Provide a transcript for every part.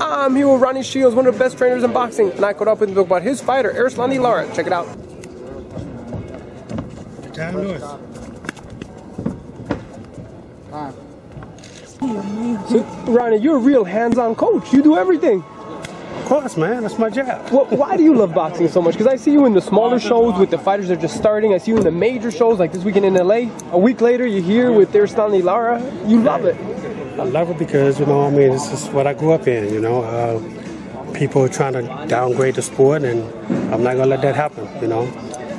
I'm here with Ronnie Shields, one of the best trainers in boxing, and I caught up with him to talk about his fighter, Erislandy Lara. Check it out. Time Lewis. So, Ronnie, you're a real hands-on coach. You do everything. Of course, man. That's my job. Well, why do you love boxing so much? Because I see you in the smaller shows with the fighters that are just starting. I see you in the major shows like this weekend in LA. A week later, you're here with Erislandy Lara. You love it. I love it because, you know, I mean, this is what I grew up in, you know. Uh, people are trying to downgrade the sport, and I'm not going to let that happen, you know.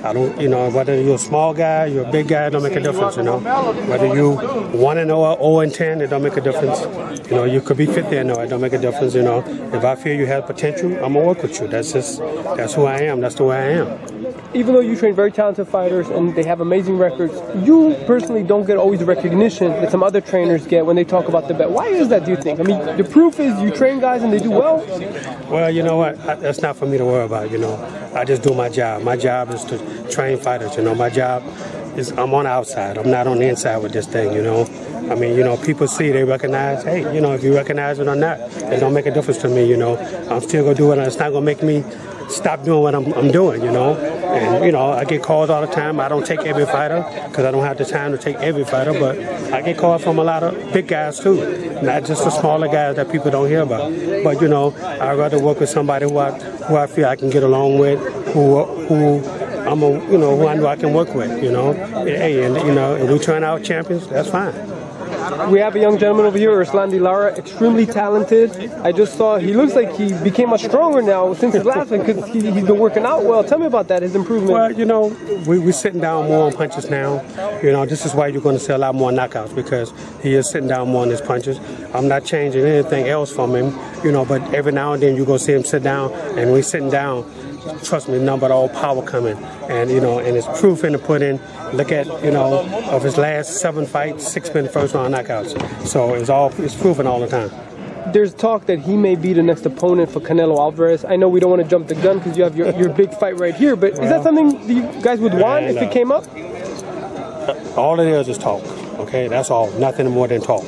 I don't, you know, whether you're a small guy, you're a big guy, it don't make a difference, you know. Whether you 1 and 0 or 0 and 10, it don't make a difference. You know, you could be 50 and 0, it don't make a difference, you know. If I feel you have potential, I'm going to work with you. That's just, that's who I am. That's the way I am. Even though you train very talented fighters and they have amazing records, you personally don't get always the recognition that some other trainers get when they talk about the bet. Why is that, do you think? I mean, the proof is you train guys and they do well. Well, you know what? That's not for me to worry about, you know. I just do my job. My job is to train fighters, you know. My job is I'm on the outside. I'm not on the inside with this thing, you know. I mean, you know, people see, they recognize, hey, you know, if you recognize it or not, it don't make a difference to me, you know. I'm still going to do it. It's not going to make me stop doing what I'm, I'm doing, you know. And, you know, I get calls all the time. I don't take every fighter because I don't have the time to take every fighter, but I get calls from a lot of big guys too, not just the smaller guys that people don't hear about. But, you know, I'd rather work with somebody who I, who I feel I can get along with, who, who I'm a, you know, who I know I can work with, you know. Hey, and, you know, if we turn out champions, that's fine. We have a young gentleman over here, Erislandy Lara, extremely talented. I just saw he looks like he became much stronger now since his last one because he, has been working out well. Tell me about that, his improvement. Well, you know, we, we're sitting down more on punches now. You know, this is why you're going to see a lot more knockouts because he is sitting down more on his punches. I'm not changing anything else from him, you know, but every now and then going to see him sit down, and he's sitting down, trust me, none but all power coming. And, you know, and it's proof in the pudding. Look at, you know, of his last seven fights, six been first round knockouts. So it's all, it's proven all the time. There's talk that he may be the next opponent for Canelo Alvarez. I know we don't want to jump the gun because you have your, your big fight right here, but well, is that something that you guys would want if it came up? All it is is talk, okay? That's all. Nothing more than talk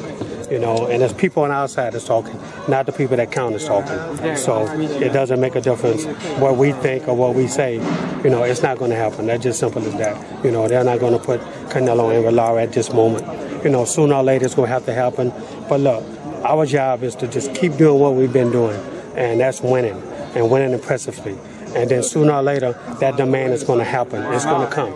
you know, and there's people on the outside that's talking, not the people that count is talking. So it doesn't make a difference what we think or what we say. You know, it's not going to happen. That's just simple as that. You know, they're not going to put Canelo and Lara at this moment. You know, sooner or later it's going to have to happen. But look, our job is to just keep doing what we've been doing, and that's winning, and winning impressively. And then sooner or later, that demand is going to happen. It's going to come.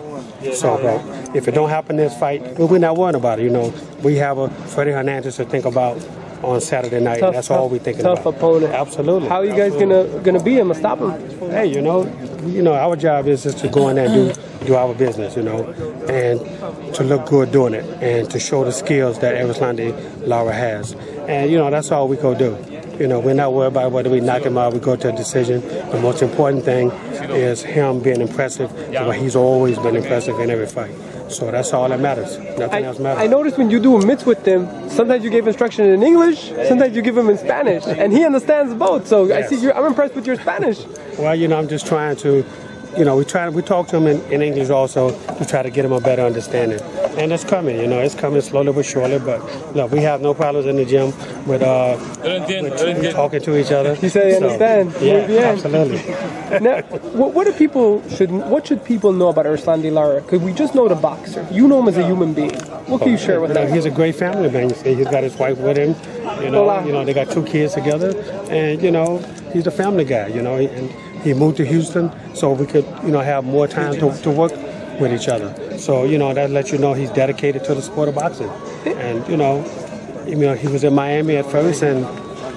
So, but if it don't happen this fight, we're not worried about it. You know, we have a Freddy Hernandez to think about on Saturday night. Tough, that's tough, all we thinking tough about. opponent. Absolutely. How are you guys gonna gonna beat him or stop him? Hey, you know, you know, our job is just to go in there and do do our business, you know, and to look good doing it, and to show the skills that Erislandy Lara has, and you know, that's all we go do. You know, we're not worried about whether we knock him out, we go to a decision. The most important thing is him being impressive, the way he's always been impressive in every fight. So that's all that matters. Nothing I, else matters. I noticed when you do a mitts with them, sometimes you give instruction in English, sometimes you give him in Spanish, and he understands both. So yes. I see you're, I'm impressed with your Spanish. Well, you know, I'm just trying to you know, we try we talk to them in, in, English also to try to get them a better understanding. And it's coming, you know, it's coming slowly but surely. But look, we have no problems in the gym with, uh, with talking to each other. You say so, understand? Yeah, absolutely. now, what, what, do people should what should people know about Erislandy Lara? Because we just know the boxer. You know him as a human being. What can you share with us? He's a great family man. You see, he's got his wife with him. You know, Hola. you know, they got two kids together, and you know, he's a family guy. You know, and he moved to Houston so we could, you know, have more time to, to work with each other. So, you know, that lets you know he's dedicated to the sport of boxing. And, you know, you know, he was in Miami at first and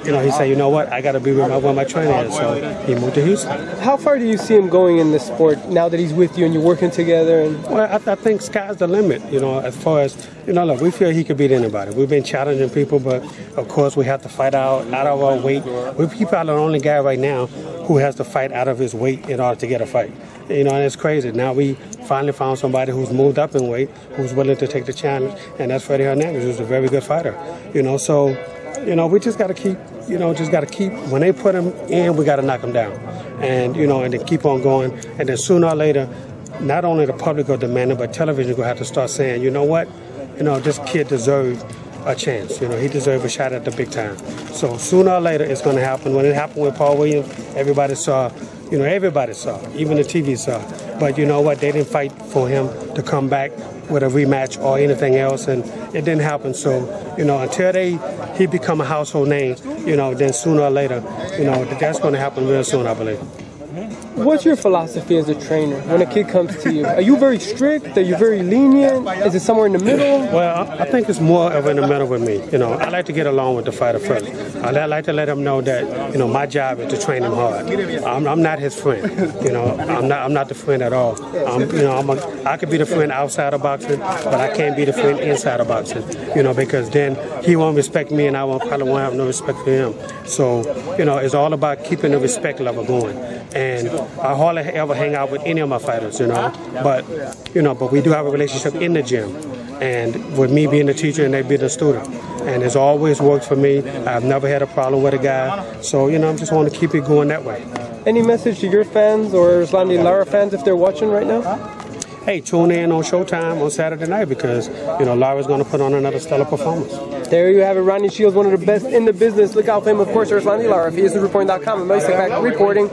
you know, he said, you know what, I got to be with my, where my trainer is. So he moved to Houston. How far do you see him going in the sport now that he's with you and you're working together? And well, I, I think sky's the limit. You know, as far as you know, look, we feel he could beat anybody. We've been challenging people, but of course we have to fight out out of our weight. We people are the only guy right now who has to fight out of his weight in order to get a fight. You know, and it's crazy. Now we finally found somebody who's moved up in weight, who's willing to take the challenge, and that's Freddy Hernandez, who's a very good fighter. You know, so you know, we just got to keep, you know, just got to keep, when they put him in, we got to knock him down. And, you know, and then keep on going. And then sooner or later, not only the public will demand it, but television will have to start saying, you know what, you know, this kid deserves a chance. You know, he deserves a shot at the big time. So sooner or later, it's going to happen. When it happened with Paul Williams, everybody saw. You know, everybody saw. Even the TV saw. But you know what? They didn't fight for him to come back with a rematch or anything else, and it didn't happen. So, you know, until they he become a household name, you know, then sooner or later, you know, that's going to happen real soon, I believe. What's your philosophy as a trainer when a kid comes to you? Are you very strict? Are you very lenient? Is it somewhere in the middle? Well, I think it's more of in the middle with me. You know, I like to get along with the fighter first. I like to let him know that you know my job is to train him hard. I'm, I'm not his friend. You know, I'm not. I'm not the friend at all. I'm, you know, I'm a, I could be the friend outside of boxing, but I can't be the friend inside of boxing. You know, because then he won't respect me, and I won't probably won't have no respect for him. So, you know, it's all about keeping the respect level going. And I hardly ever hang out with any of my fighters, you know. But, you know, but we do have a relationship in the gym. And with me being a teacher and they being a student. And it's always worked for me. I've never had a problem with a guy. So, you know, I'm just want to keep it going that way. Any message to your fans Erislandy Lara fans if they're watching right now? Hey, tune in on Showtime on Saturday night because, you know, Lara's going to put on another stellar performance. There you have it. Ronnie Shields, one of the best in the business. Look out for him, of course, Erislandy Lara. If he is. I'm Elie Seckbach reporting.